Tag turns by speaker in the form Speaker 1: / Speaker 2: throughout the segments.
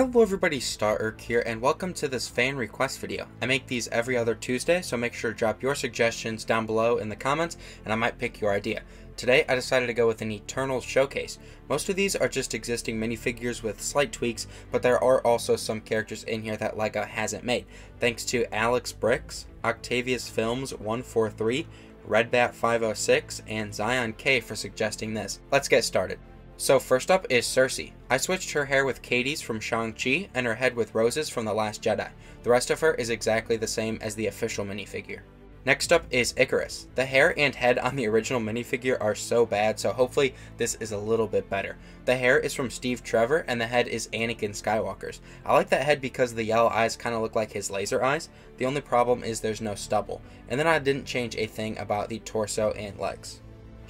Speaker 1: Hello everybody, Star Urk here, and welcome to this fan request video. I make these every other Tuesday, so make sure to drop your suggestions down below in the comments, and I might pick your idea. Today, I decided to go with an Eternal showcase. Most of these are just existing minifigures with slight tweaks, but there are also some characters in here that LEGO hasn't made. Thanks to Alex Bricks, Octavius Films 143, Redbat 506, and Zion K for suggesting this. Let's get started. So first up is Sersi. I switched her hair with Katy's from Shang-Chi and her head with Rose's from The Last Jedi. The rest of her is exactly the same as the official minifigure. Next up is Ikaris. The hair and head on the original minifigure are so bad, so hopefully this is a little bit better. The hair is from Steve Trevor and the head is Anakin Skywalker's. I like that head because the yellow eyes kind of look like his laser eyes. The only problem is there's no stubble. And then I didn't change a thing about the torso and legs.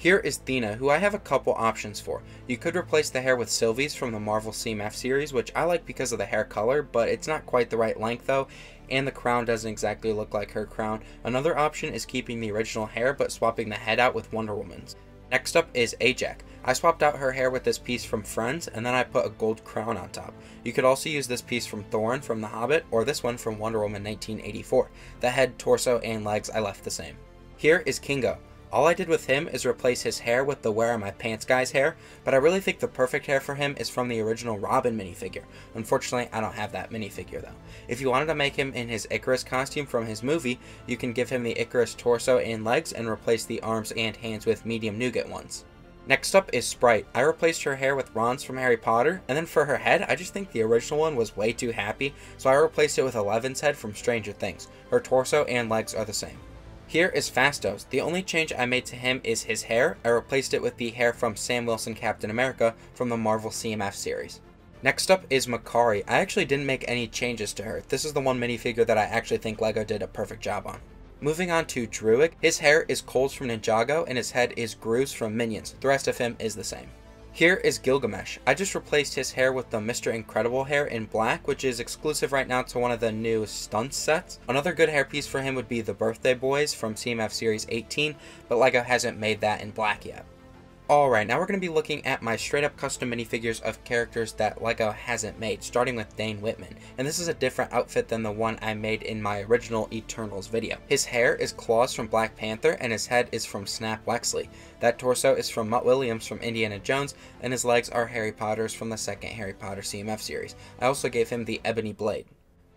Speaker 1: Here is Thena, who I have a couple options for. You could replace the hair with Sylvie's from the Marvel CMF series, which I like because of the hair color, but it's not quite the right length though, and the crown doesn't exactly look like her crown. Another option is keeping the original hair but swapping the head out with Wonder Woman's. Next up is Ajak. I swapped out her hair with this piece from Friends, and then I put a gold crown on top. You could also use this piece from Thorin from The Hobbit, or this one from Wonder Woman 1984. The head, torso, and legs I left the same. Here is Kingo. All I did with him is replace his hair with the Where Are My Pants guy's hair, but I really think the perfect hair for him is from the original Robin minifigure. Unfortunately, I don't have that minifigure though. If you wanted to make him in his Icarus costume from his movie, you can give him the Icarus torso and legs and replace the arms and hands with medium nougat ones. Next up is Sprite. I replaced her hair with Ron's from Harry Potter, and then for her head, I just think the original one was way too happy, so I replaced it with Eleven's head from Stranger Things. Her torso and legs are the same. Here is Phastos. The only change I made to him is his hair. I replaced it with the hair from Sam Wilson Captain America from the Marvel CMF series. Next up is Makkari. I actually didn't make any changes to her. This is the one minifigure that I actually think LEGO did a perfect job on. Moving on to Druig, his hair is Coles from Ninjago and his head is Gru's from Minions. The rest of him is the same. Here is Gilgamesh. I just replaced his hair with the Mr. Incredible hair in black, which is exclusive right now to one of the new stunt sets. Another good hairpiece for him would be the Birthday Boys from CMF Series 18, but LEGO hasn't made that in black yet. Alright, now we're going to be looking at my straight up custom minifigures of characters that LEGO hasn't made, starting with Dane Whitman. And this is a different outfit than the one I made in my original Eternals video. His hair is Klaue's from Black Panther, and his head is from Snap Wexley. That torso is from Mutt Williams from Indiana Jones, and his legs are Harry Potter's from the second Harry Potter CMF series. I also gave him the Ebony Blade.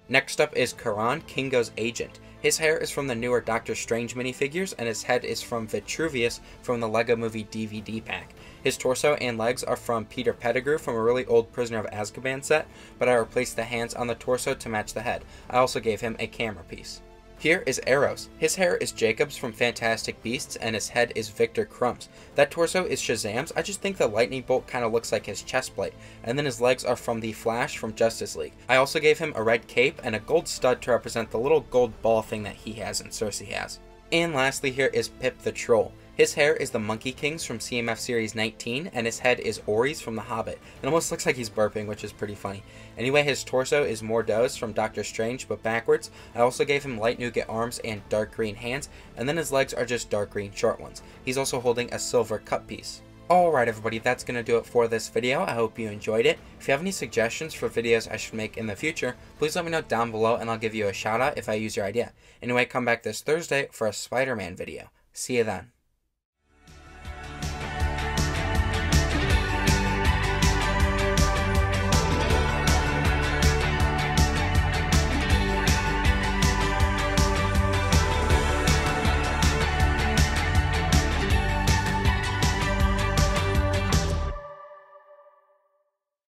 Speaker 1: Next up is Karun, Kingo's agent. His hair is from the newer Doctor Strange minifigures, and his head is from Vitruvius from the LEGO Movie DVD pack. His torso and legs are from Peter Pettigrew from a really old Prisoner of Azkaban set, but I replaced the hands on the torso to match the head. I also gave him a camera piece. Here is Eros. His hair is Jacob's from Fantastic Beasts, and his head is Viktor Krum's. That torso is Shazam's. I just think the lightning bolt kind of looks like his chest plate. And then his legs are from the Flash from Justice League. I also gave him a red cape and a gold stud to represent the little gold ball thing that he has and Sersi has. And lastly here is Pip the Troll. His hair is the Monkey King's from CMF Series 19, and his head is Ori's from The Hobbit. It almost looks like he's burping, which is pretty funny. Anyway, his torso is Mordo's from Doctor Strange, but backwards. I also gave him light nougat arms and dark green hands, and then his legs are just dark green short ones. He's also holding a silver cup piece. Alright everybody, that's going to do it for this video. I hope you enjoyed it. If you have any suggestions for videos I should make in the future, please let me know down below and I'll give you a shout out if I use your idea. Anyway, come back this Thursday for a Spider-Man video. See you then.